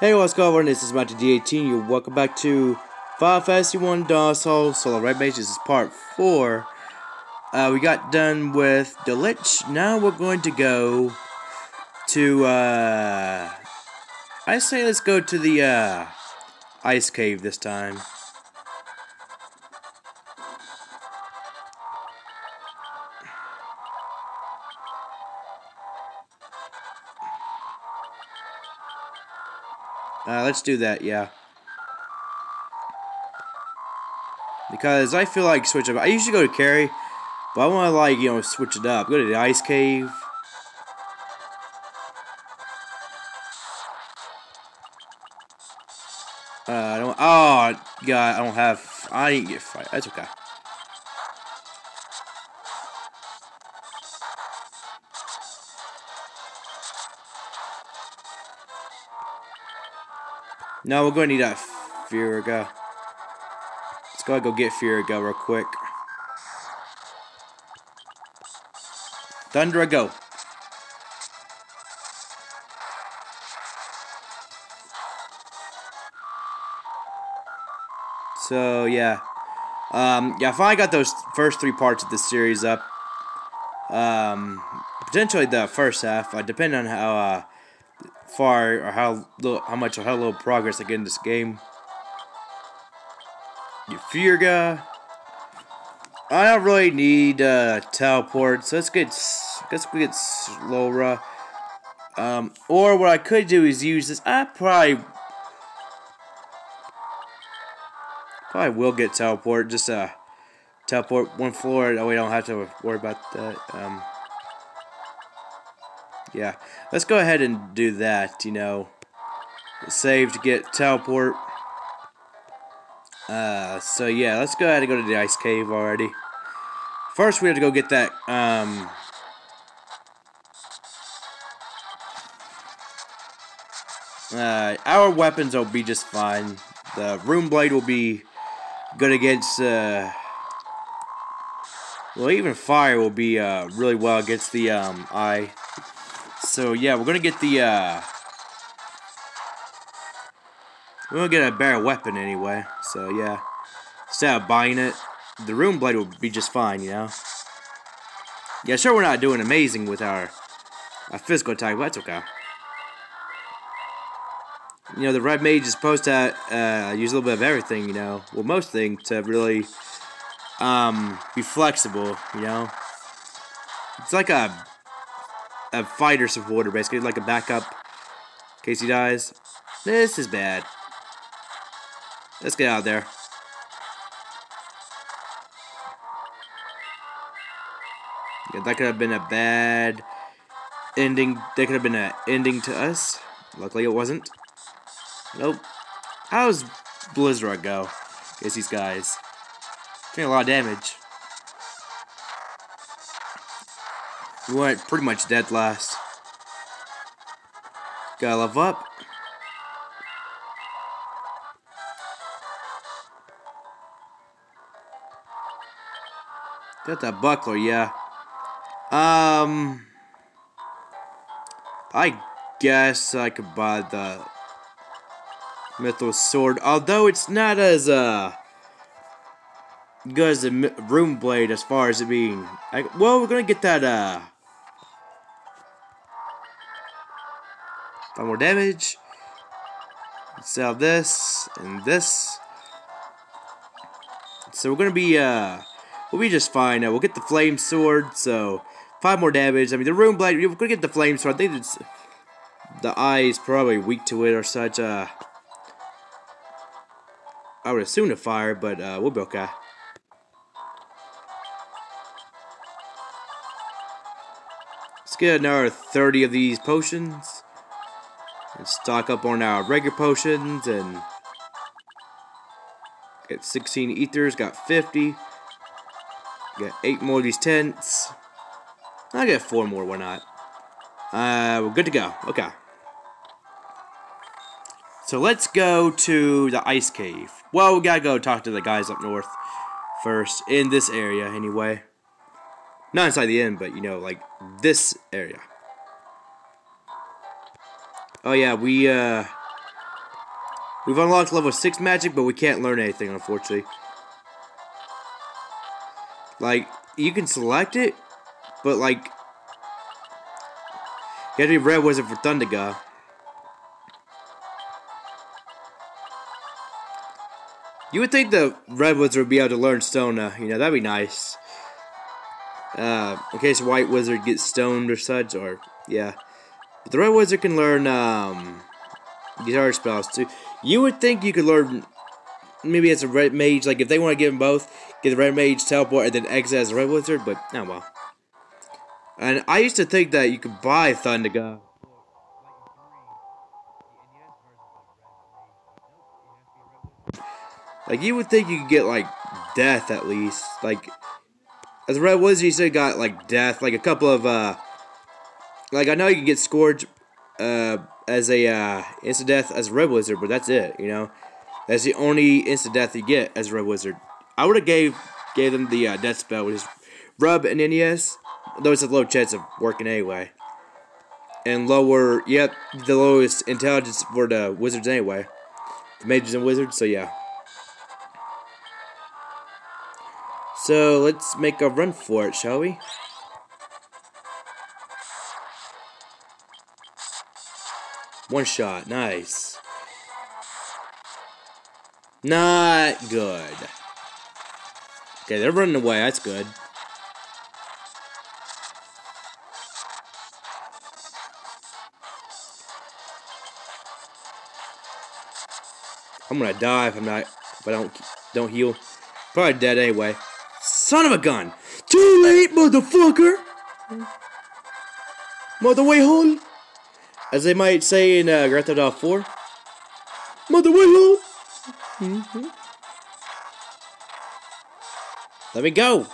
Hey, what's going on? This is Matty D18. You're welcome back to Final Fantasy 1 Dawn Soul Solo Red Mage. This is part 4. Uh, we got done with the Lich. Now we're going to go to, uh... I say let's go to the, uh... Ice Cave this time. Uh, let's do that, yeah. Because I feel like switch up. I usually go to carry, but I want to like, you know, switch it up. Go to the ice cave. Uh, I don't, oh, God, I don't have, I didn't get fight. That's okay. No, we're going to need that Firaga. Let's go go get Firaga real quick. Thunder, go. So, yeah. Um, yeah, I finally got those first three parts of this series up. Um, potentially the first half, uh, depending on how, uh, far or how little, how much or how little progress I get in this game. Your Firaga. I don't really need uh, teleport, so let's get let's get Slowra. Um, or what I could do is use this. I probably probably will get teleport. Just uh, teleport one floor. That way I don't have to worry about that. Um, yeah, let's go ahead and do that, you know. Save to get teleport. Uh, so yeah, let's go ahead and go to the ice cave already. First, we have to go get that, um... Uh, our weapons will be just fine. The rune blade will be good against, uh... Well, even fire will be, uh, really well against the, um, eye. So yeah, we're gonna get the uh we're gonna get a better weapon anyway. So yeah. Instead of buying it, the rune blade will be just fine, you know. Yeah, sure we're not doing amazing with our, our physical attack, but that's okay. You know, the red mage is supposed to uh, use a little bit of everything, you know. Well, most things to really um, be flexible, you know. It's like a a fighter supporter, basically, like a backup in case he dies. This is bad. Let's get out of there. Yeah, that could have been a bad ending. That could have been an ending to us. Luckily, it wasn't. Nope. How's Blizzard go? Against these guys. Doing a lot of damage. We went pretty much dead last. Gotta level up. Got that buckler, yeah. Um, I guess I could buy the Mythril sword, although it's not as uh good as the rune blade as far as it being. I, well, we're gonna get that uh Five more damage. Let's Sell this and this. So we're gonna be uh we'll be just fine. Uh, we'll get the flame sword, so five more damage. I mean the rune blade we're gonna get the flame sword. I think it's the eye is probably weak to it or such, uh I would assume the fire, but uh we'll be okay. Let's get another 30 of these potions and stock up on our regular potions and get 16 ethers, got 50. Get 8 more of these tents. I'll get 4 more, why not? Uh, we're good to go. Okay. So let's go to the ice cave. Well, we gotta go talk to the guys up north first, in this area anyway. Not inside the inn, but you know, like this area. Oh yeah, we uh We've unlocked level 6 magic, but we can't learn anything, unfortunately. Like, you can select it, but like, you to be Red Wizard for Thundaga. You would think the Red Wizard would be able to learn Stona, you know, that'd be nice. Uh, in case White Wizard gets stoned or such, or, yeah. The Red Wizard can learn, um, guitar spells too. You would think you could learn, maybe as a Red Mage, like if they want to give them both, get the Red Mage teleport and then exit as a Red Wizard, but, oh well. And I used to think that you could buy Thundaga. Like, you would think you could get, like, death at least. Like, as a Red Wizard, you still got, like, death. Like, a couple of, uh... Like, I know you can get Scourge, uh, as a, uh, instant death as a Red Wizard, but that's it, you know? That's the only instant death you get as a Red Wizard. I would have gave gave them the uh, death spell, which is Rub and NES. Though it's a low chance of working anyway. And lower, yep, the lowest intelligence for the wizards anyway. The mages and wizards, so yeah. So let's make a run for it, shall we? One shot, nice. Not good. Okay, they're running away, that's good. I'm gonna die if I'm not if I don't don't heal. Probably dead anyway. Son of a gun! Too late, motherfucker! Mother way home! As they might say in uh, Grand Theft Auto 4. Mother way home! Mm -hmm. Let me go!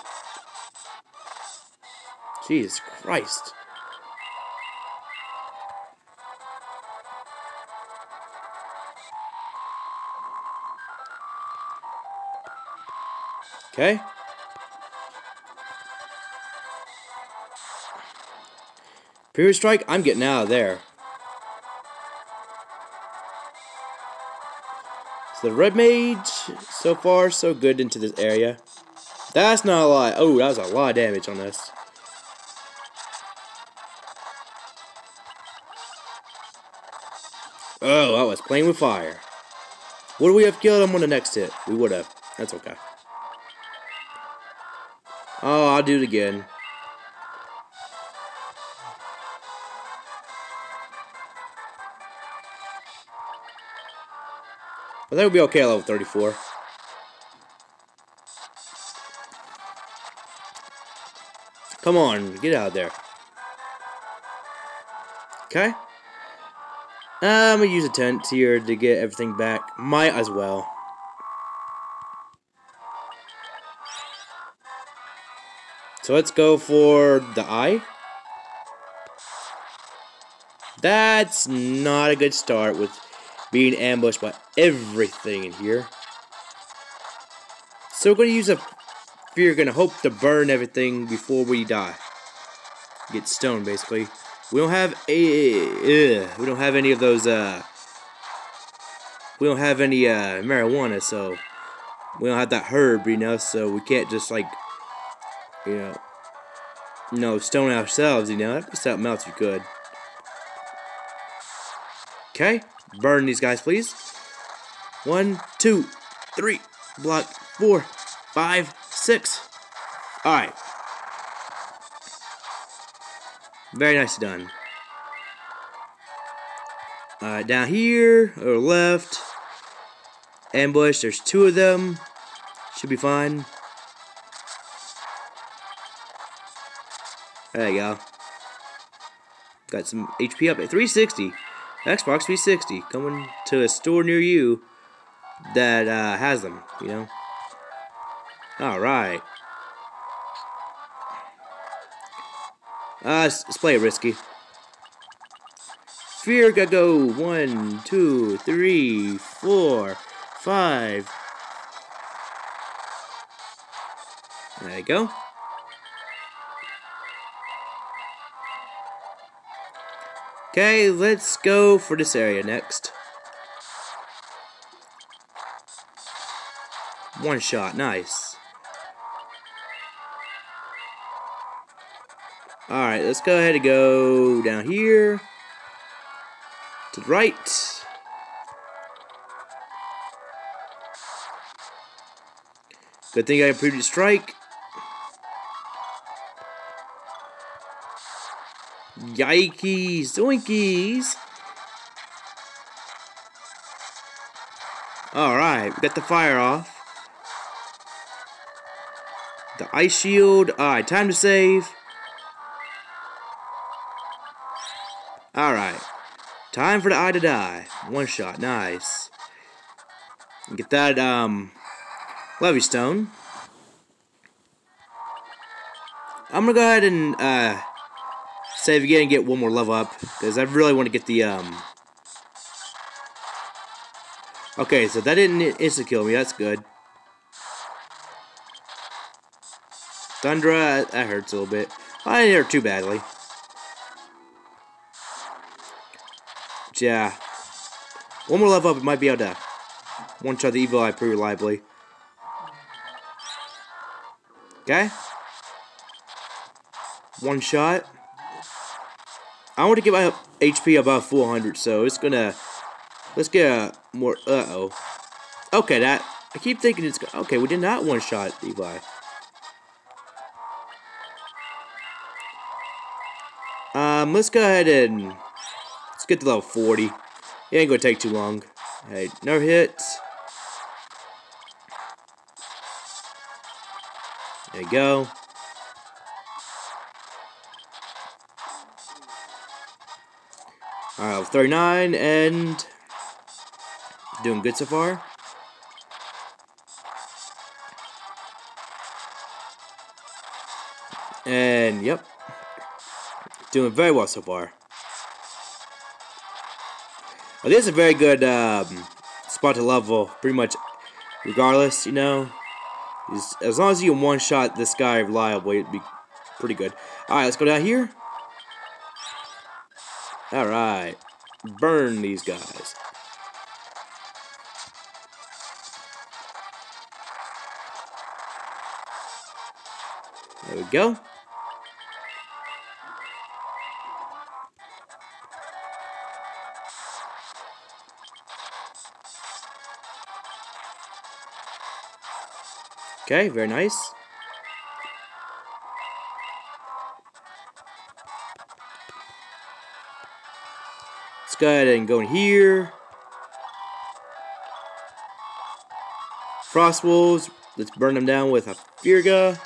Jesus Christ. Okay. Period strike, I'm getting out of there. The red mage, so far, so good into this area. That's not a lot. Oh, that was a lot of damage on this. Oh, I was playing with fire. Would we have killed him on the next hit? We would have. That's okay. Oh, I'll do it again. But that would be okay at level 34. Come on, get out of there. Okay. Uh, I'm gonna use a tent here to get everything back. Might as well. So let's go for the eye. That's not a good start with being ambushed by everything in here. So we're going to use a fear going to hope to burn everything before we die. Get stoned, basically. We don't have a uh, we don't have any of those uh we don't have any uh marijuana, so we don't have that herb, you know, so we can't just like you know, know, stone ourselves, you know. That'd be something else you could. Okay, burn these guys, please. One, two, three, block, four, five, six. Alright. Very nicely done. Alright, down here, or left. Ambush, there's two of them. Should be fine. There you go. Got some HP up at 360. Xbox 360 coming to a store near you that uh, has them, you know. Alright. Uh, let's, play it risky. Firaga go. One, two, three, four, five. There you go. Okay, let's go for this area next. One shot, nice. Alright, let's go ahead and go down here. To the right. Good thing I improved previous strike. Yikes, doinkies. Alright, got the fire off. The ice shield. Alright, time to save. Alright. Time for the eye to die. One shot. Nice. Get that, um, Levistone. I'm gonna go ahead and, uh, save again and get one more level up. Because I really want to get the, um... Okay, so that didn't insta-kill me. That's good. Thundara, that hurts a little bit. I didn't hurt too badly. But yeah. One more level up, it might be able to one-shot the Evil Eye pretty reliably. Okay. One shot. I want to get my HP above 400, so it's gonna... Let's get a more... Uh-oh. Okay, that... I keep thinking it's... Okay, we did not one-shot Levi. Um, let's go ahead and... Let's get to level 40. It ain't gonna take too long. Hey, no hits. There you go. Alright, 39 and doing good so far. And yep, doing very well so far. Well, this is a very good um, spot to level, pretty much regardless, you know. As long as you one-shot this guy reliably, it'd be pretty good. Alright, let's go down here. Alright. Burn these guys. There we go. Okay, very nice. Let's go ahead and go in here. Frost Wolves, let's burn them down with a Firaga.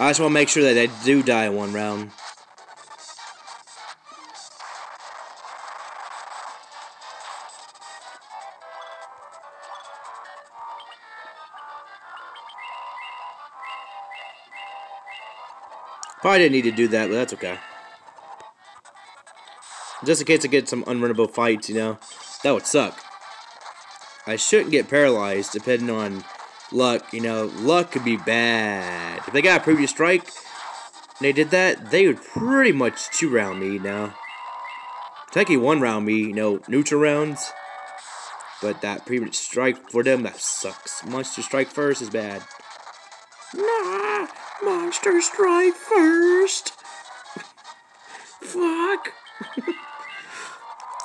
I just want to make sure that they do die in one round. Oh, Probably didn't need to do that, but that's okay. Just in case I get some unrunnable fights, you know. That would suck. I shouldn't get paralyzed, depending on luck. You know, luck could be bad. If they got a previous strike, and they did that, they would pretty much two-round me now. Technically one-round me, you know, neutral rounds. But that previous strike for them, that sucks. Monster strike first is bad. Monster strike first. Fuck.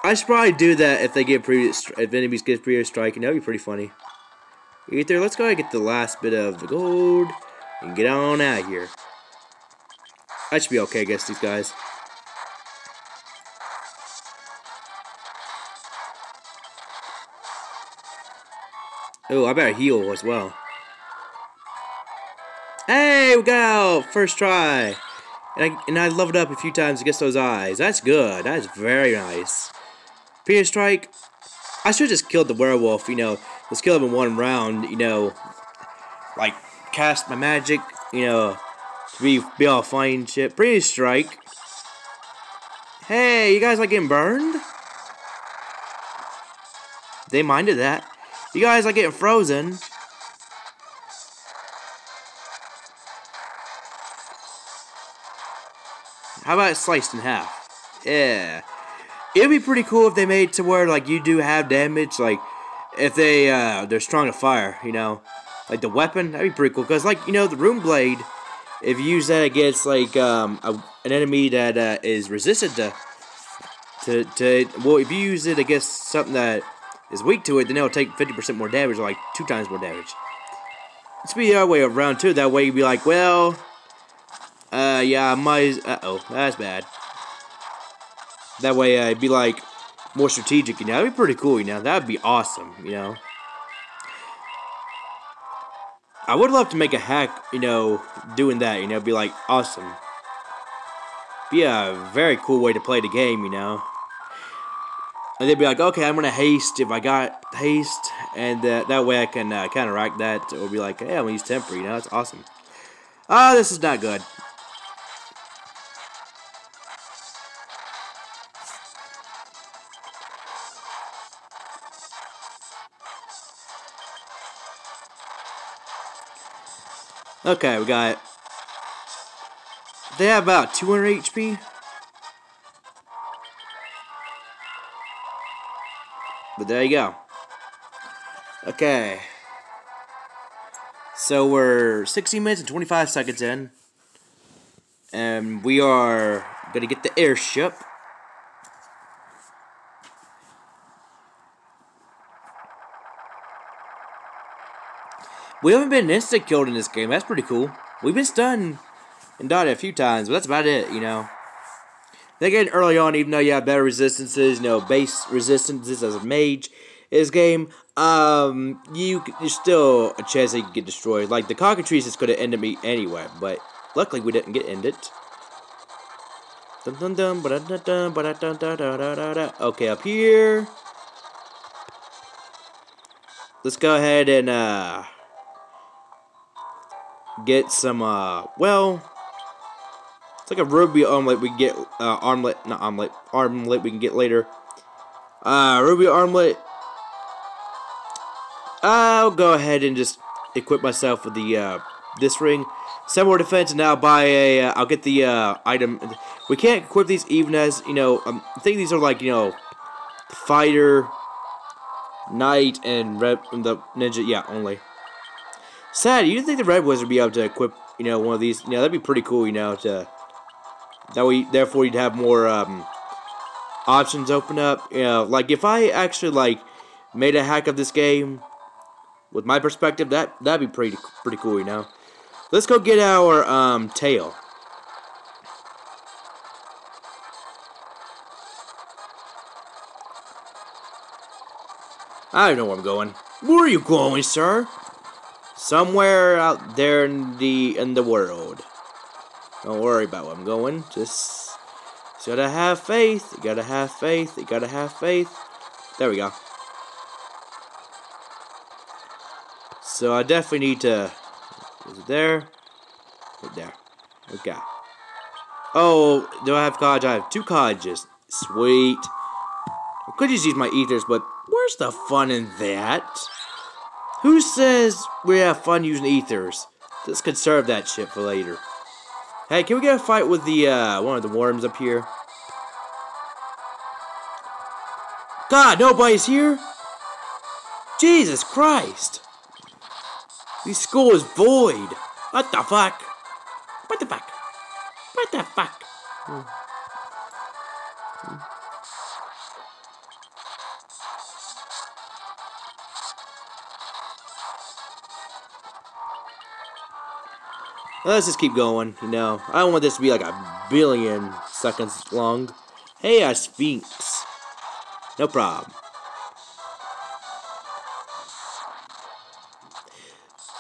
I should probably do that if they get previous if enemies get previous strike, and That'd be pretty funny. Either let's go and get the last bit of the gold and get on out of here. I should be okay against these guys. Oh, I better heal as well. Hey, we got out! First try! And I, and I leveled up a few times against those eyes. That's good. That's very nice. Pierce Strike. I should have just killed the werewolf, you know. Let's kill him in one round, you know. Like, cast my magic, you know, to be, be all fine shit. Pierce Strike. Hey, you guys like getting burned? They minded that. You guys like getting frozen. How about sliced in half? Yeah. it'd be pretty cool if they made to where like you do have damage, like if they uh, they're strong to fire, you know, like the weapon. That'd be pretty cool because like you know the rune blade, if you use that against like um, a, an enemy that uh, is resistant to to to well, if you use it against something that is weak to it, then it'll take 50% more damage, or like two times more damage. It's be the other way around too. That way you'd be like, well, yeah, my, uh oh, that's bad. That way uh, it'd be like more strategic, you know. That'd be pretty cool, you know. That'd be awesome, you know. I would love to make a hack, you know, doing that, you know, be like awesome. Be a very cool way to play the game, you know. And they'd be like, okay, I'm gonna haste if I got haste, and uh, that way I can uh, counteract that, or be like, hey, I'm gonna use temper, you know, that's awesome. Ah, oh, this is not good. Okay, we got. They have about 200 HP. But there you go. Okay. So we're 16 minutes and 25 seconds in. And we are going to get the airship. We haven't been instant killed in this game. That's pretty cool. We've been stunned and died a few times, but that's about it, you know. Then again, early on, even though you have better resistances, you know, base resistances as a mage in this game, um, you there's still a chance that you get destroyed. Like, the cockatrice is going to end me anyway, but luckily we didn't get ended. Dun dun dun, ba dun dun, ba dun dun dun dun dun. Okay, up here. Let's go ahead and, uh, get some, uh, well, it's like a ruby omelet we get, uh, armlet, not omelet, armlet we can get later. Uh, ruby armlet. I'll go ahead and just equip myself with the, uh, this ring. Some more defense, and now I'll buy a, uh, I'll get the, uh, item. We can't equip these even as, you know, um, I think these are like, you know, fighter, knight, and and the ninja, yeah, only. Sad. You think the Red would be able to equip, you know, one of these? You know, that'd be pretty cool. You know, to that way, therefore, you'd have more um, options open up. You know, like if I actually like made a hack of this game, with my perspective, that that'd be pretty pretty cool. You know, let's go get our um, tail. I don't know where I'm going. Where are you going, sir? Somewhere out there in the in the world. Don't worry about where I'm going. Just, just gotta have faith. You gotta have faith. You gotta have faith. There we go. So I definitely need to. Is it there? Right there. Okay. Oh, do I have cottages? I have two cottages. Sweet. I could just use my ethers, but where's the fun in that? Who says we have fun using ethers? Let's conserve that shit for later. Hey, can we get a fight with the, uh, one of the worms up here? God, nobody's here? Jesus Christ! This school is void! What the fuck? What the fuck? What the fuck? Hmm. Let's just keep going, you know. I don't want this to be like a billion seconds long. Hey, a Sphinx. No problem.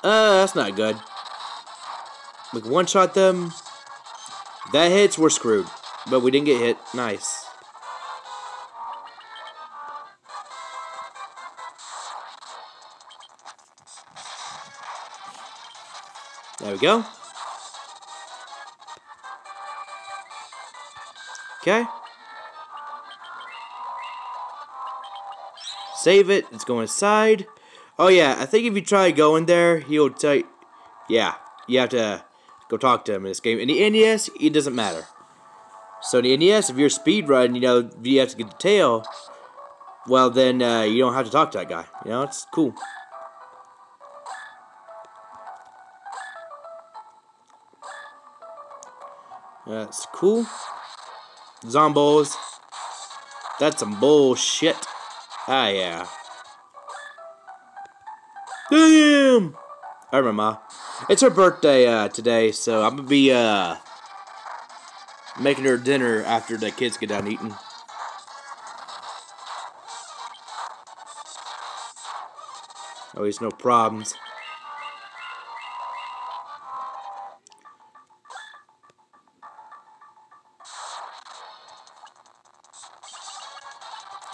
Uh, that's not good. We one-shot them. that hits, we're screwed. But we didn't get hit. Nice. There we go. Okay. Save it. It's going inside. Oh, yeah. I think if you try going there, he'll tell you. Yeah. You have to go talk to him in this game. In the NES, it doesn't matter. So the NES, if you're speed run, you know, you have to get the tail, well then uh, you don't have to talk to that guy. You know, it's cool. That's cool. Zombos. That's some bullshit. Ah, yeah. Damn! I remember. It's her birthday uh, today, so I'm gonna be uh, making her dinner after the kids get done eating. Always no problems.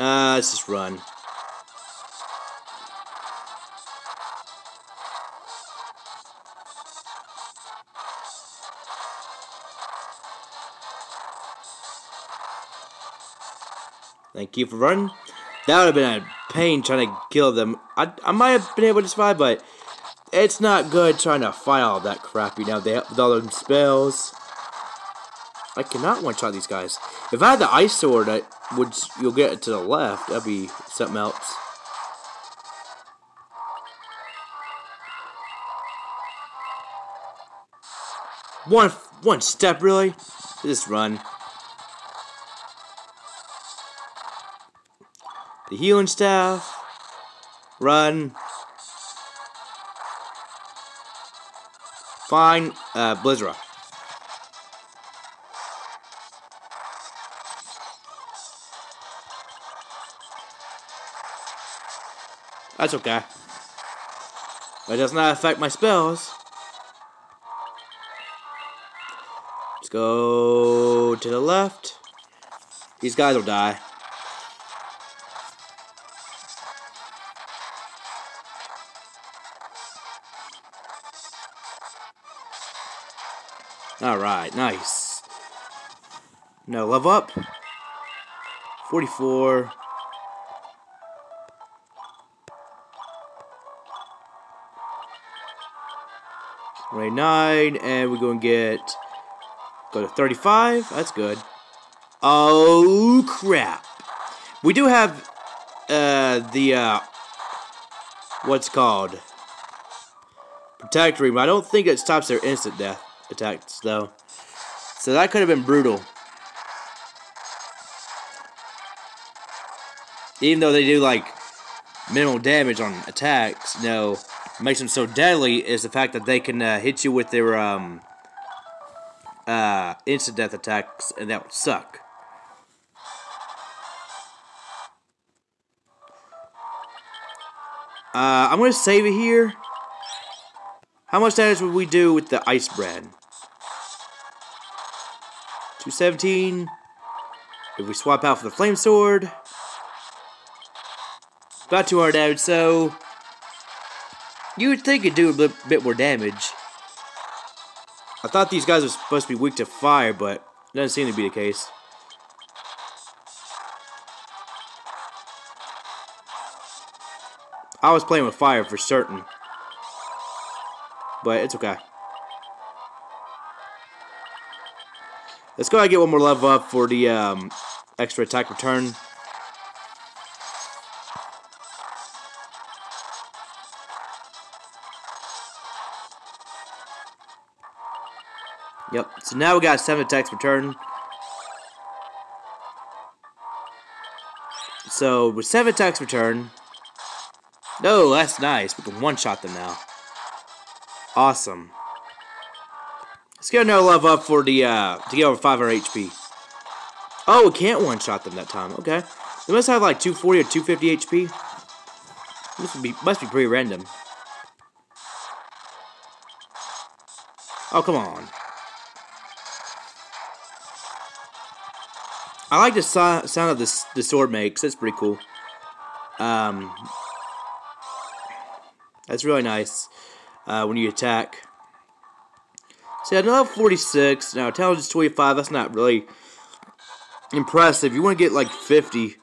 Uh, let's just run. Thank you for running. That would have been a pain trying to kill them. I, I might have been able to survive, but it's not good trying to fight all that crap, you know, they with all them spells. I cannot one-shot these guys. If I had the ice sword, I would you'll get it to the left. That'd be something else. One one step, really? Just run. The healing staff. Run. Fine. Uh, Blizzard. That's okay. But it does not affect my spells. Let's go to the left. These guys will die. Alright, nice. No, level up. 44. 29, and we're going to get, go to 35, that's good. Oh, crap. We do have, uh, the, uh, what's called, Protect but I don't think it stops their instant death attacks, though. So that could have been brutal. Even though they do, like, minimal damage on attacks, no makes them so deadly is the fact that they can uh, hit you with their um, uh, instant death attacks, and that would suck. Uh, I'm going to save it here. How much damage would we do with the Ice Brand? 217. If we swap out for the flame sword. About 200 damage, so you would think it'd do a bit, more damage. I thought these guys were supposed to be weak to fire, but it doesn't seem to be the case. I was playing with fire for certain. But it's okay. Let's go ahead and get one more level up for the um, extra attack return. Yep. So now we got seven attacks return. So with seven attacks return. No, that's nice. We can one-shot them now. Awesome. Let's get another level up for the uh to get over 500 HP. Oh, we can't one-shot them that time. Okay. They must have like 240 or 250 HP. Must be must be pretty random. Oh, come on. I like the so sound of this the sword makes. That's pretty cool. Um, that's really nice uh, when you attack. See, I level 46. Now, intelligence 25. That's not really impressive. You want to get like 50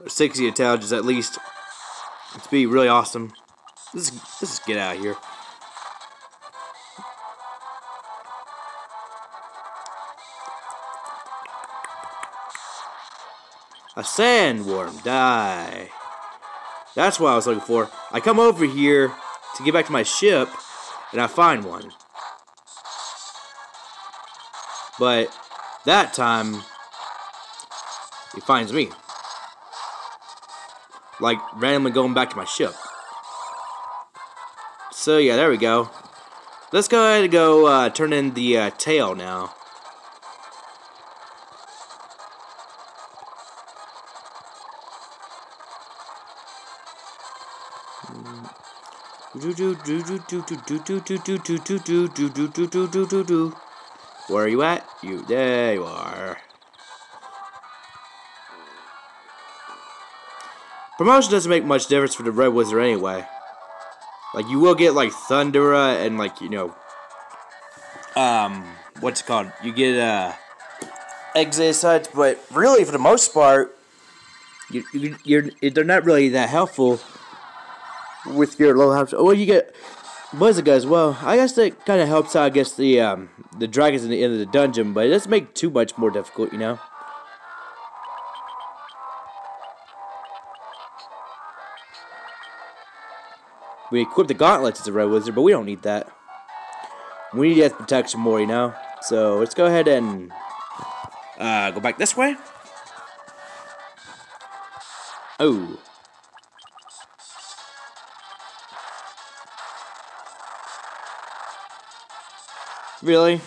or 60 intelligence at least. It's be really awesome. Let's, let's just get out of here. A sandworm. Die. That's what I was looking for. I come over here to get back to my ship, and I find one. But that time, he finds me. Like, randomly going back to my ship. So, yeah, there we go. Let's go ahead and go uh, turn in the uh, tail now. Where are you at? You there you are. Promotion doesn't make much difference for the Red Wizard anyway. Like you will get like Thundara and like you know, um, what's it called? You get uh, such, but really for the most part, you, you you're they're not really that helpful with your low house. Well, you get Blizzard as well. I guess that kind of helps out against the um, the dragons in the end of the dungeon, but it doesn't make too much more difficult, you know. We equip the gauntlets as a red wizard, but we don't need that. We need death protection more, you know. So let's go ahead and uh, go back this way. Oh. Really?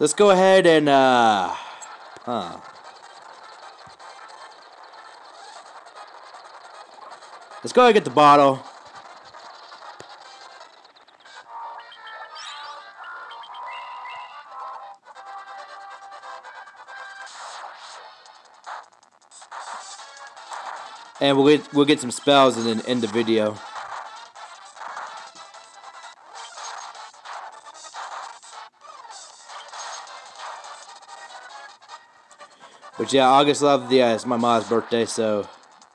Let's go ahead and, uh, huh. Let's go ahead and get the bottle. And we'll get, we'll get some spells and then end the video. But yeah, August 11th, yeah, it's my mom's birthday, so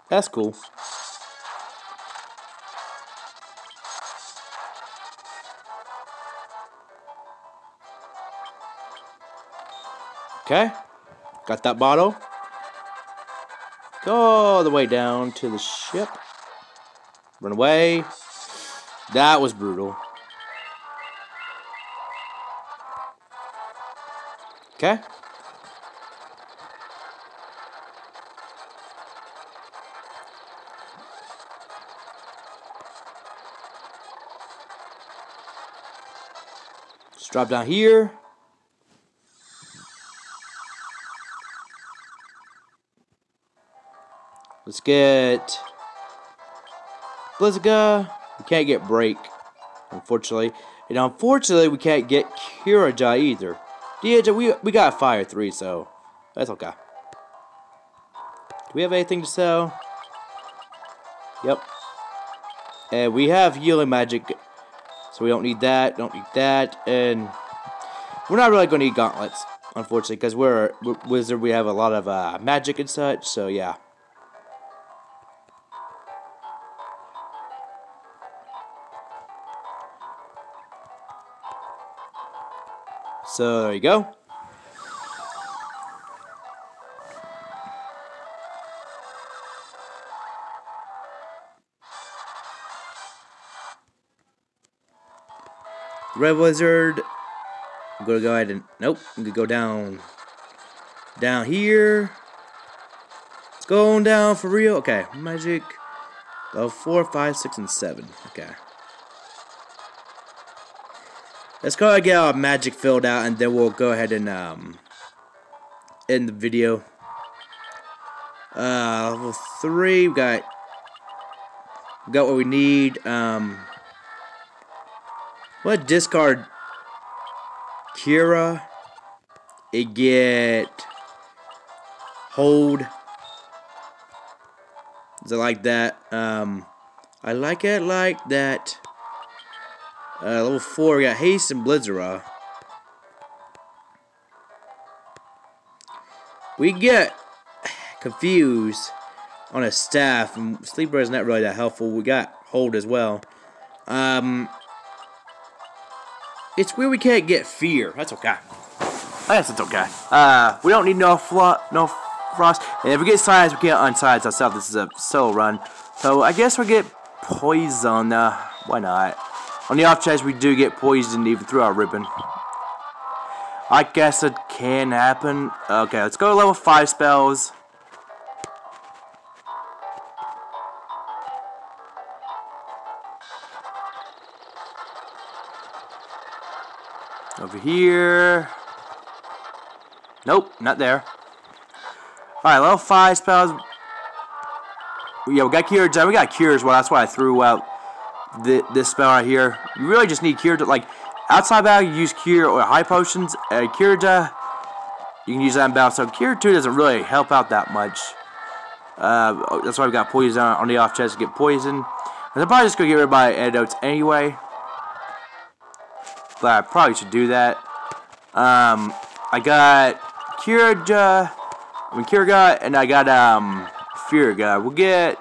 that's cool. Okay, got that bottle. Go all the way down to the ship. Run away. That was brutal. Okay. Just drop down here. Let's get Blizzaga. We can't get Break, unfortunately. And unfortunately, we can't get Kiraja either. Yeah, we, we got Fire 3, so that's okay. Do we have anything to sell? Yep. And we have healing magic, so we don't need that, don't need that, and we're not really going to need gauntlets, unfortunately, because we're, we're wizard, we have a lot of uh, magic and such, so yeah. So there you go. Red Wizard. I'm gonna go ahead and nope. I'm gonna go down down here. It's going down for real. Okay, magic. Level four, five, six, and seven. Okay. Let's go ahead and get our magic filled out, and then we'll go ahead and um, end the video. Uh, level three, we got we got what we need. Um, what discard Kira? It get hold. Is it like that? Um, I like it like that. Uh, level 4, we got Haste and Blizzara. We get confused on a staff, and Sleepra is not really that helpful. We got Hold as well. Um, it's where we can't get fear. That's okay. I guess it's okay. Uh, we don't need no flo no frost. And if we get sides, we can't unsides ourselves. This is a solo run. So I guess we get poison. Uh, why not? On the off chance we do get poisoned even through our ribbon. I guess it can happen. Okay, let's go to level 5 spells. Over here. Nope, not there. Alright, level 5 spells. Yeah, we got cures. We got cures. Well, that's why I threw out the, this spell right here. You really just need cure to, like, outside battle, you use cure or high potions. Uh, cure to, you can use that in battle. So cure 2 doesn't really help out that much. Uh, that's why we got poison on, on the off chest to get poison. I'm probably just going to get rid of my antidotes anyway. But I probably should do that. Um, I got Curaja, I mean Curaga, and I got um Firaga. We'll get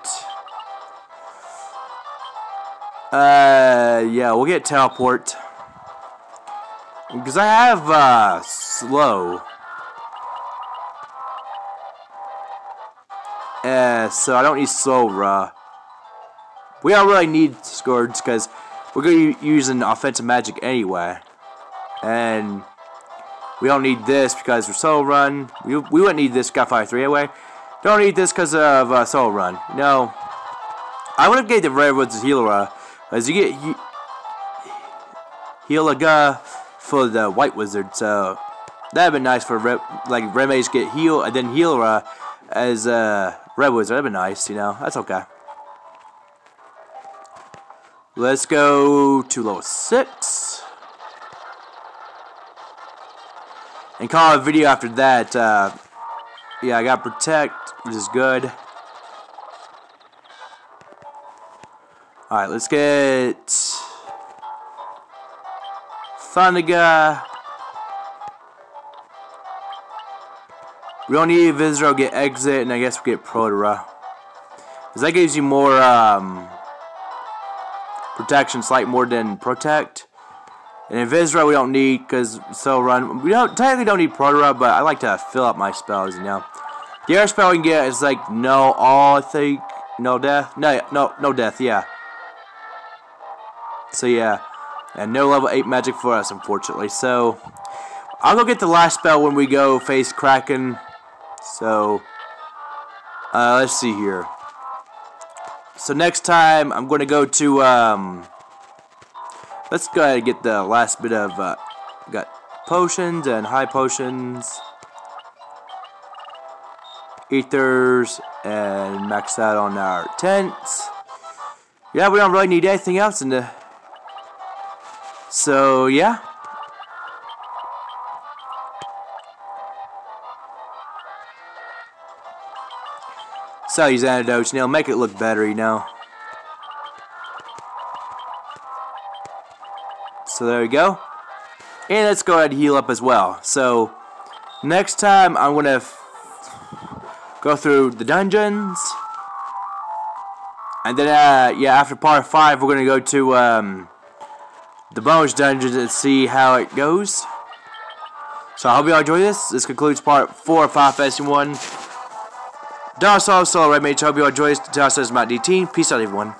uh yeah, we'll get teleport. Because I have uh slow. Uh so I don't need slow raw. We don't really need Scourge because we're going to be using offensive magic anyway. And we don't need this because we're solo run. We, we wouldn't need this Got Fire 3 anyway. Don't need this because of uh, solo run. No. I would have gave the Redwoods Healer as you get he Healaga for the White Wizard. So that'd been nice for Re like Remeys get heal and then Healer as uh, Red Wizard. That'd be nice, you know. That's okay. Let's go to level 6. And call a video after that. Uh, yeah, I got Protect, which is good. Alright, let's get... Thundaga. We don't need Invisira, get Exit, and I guess we get Protera. Because that gives you more, um protection slight more than protect. And in Invisira we don't need because so run we don't technically don't need Protera, but I like to fill up my spells, you know. The air spell we can get is like no all I think no death. No no no death, yeah. So yeah. And no level 8 magic for us unfortunately. So I'll go get the last spell when we go face Kraken. So uh, let's see here. So next time, I'm going to go to, um, let's go ahead and get the last bit of, uh, got potions and high potions, ethers, and max out on our tents. Yeah, we don't really need anything else in the, so yeah. Sell these antidotes, you know, make it look better, you know. So there we go. And let's go ahead and heal up as well. So, next time I'm going to go through the dungeons. And then, uh, yeah, after part 5, we're going to go to um, the bonus dungeons and see how it goes. So I hope you all enjoy this. This concludes part 4 of Final Fantasy 1. Dawn of Souls Solo Red Mage. Hope you all enjoy this. Dinosaurs Matt D Team. Peace out, everyone.